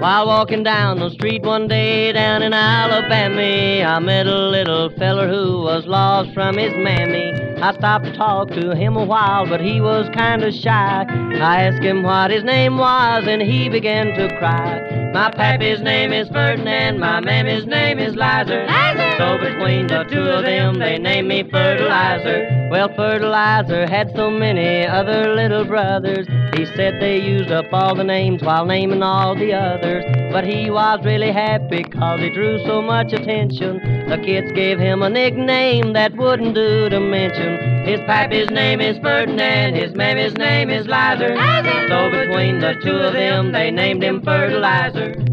While walking down the street one day down in Alabama, I met a little feller who was lost from his mammy. I stopped to talk to him a while, but he was kind of shy. I asked him what his name was, and he began to cry. My pappy's name is Ferdinand, my mammy's name is Lizer. Lizer! So between the two of them, they named me Fertilizer. Well, Fertilizer had so many other little brothers. He said they used up all the names while naming all the others. But he was really happy cause he drew so much attention. The kids gave him a nickname that wouldn't do to mention. His pappy's name is Ferdinand, his mammy's name is Lizer. Lizer! So between the two of them, they named him Fertilizer.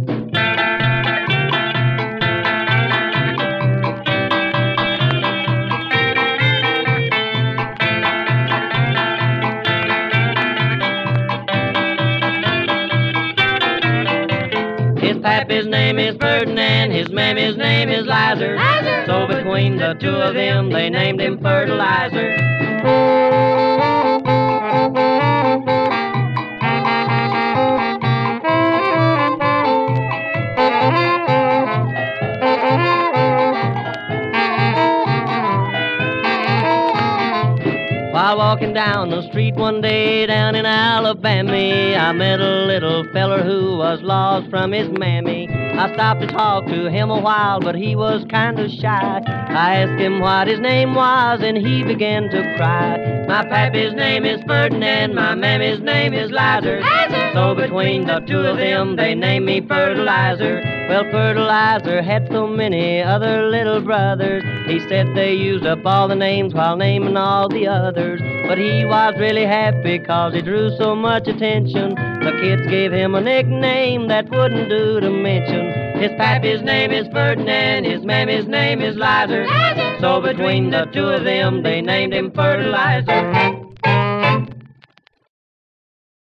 Pappy's name is Ferdinand, his mammy's name is Lizer. Lizer! So between the two of them, they named him Fertilizer. While walking down the street one day down in Alabama, I met a little feller who was lost from his mammy. I stopped to talk to him a while, but he was kind of shy. I asked him what his name was, and he began to cry. My pappy's name is Ferdinand, my mammy's name is Lizer. Lizer! So between the two of them, they named me Fertilizer. Well, Fertilizer had so many other little brothers. He said they used up all the names while naming all the others. But he was really happy cause he drew so much attention. The kids gave him a nickname that wouldn't do to mention. His pappy's name is Ferdinand, his mammy's name is Lizer. Lizer! So between the two of them, they named him Fertilizer.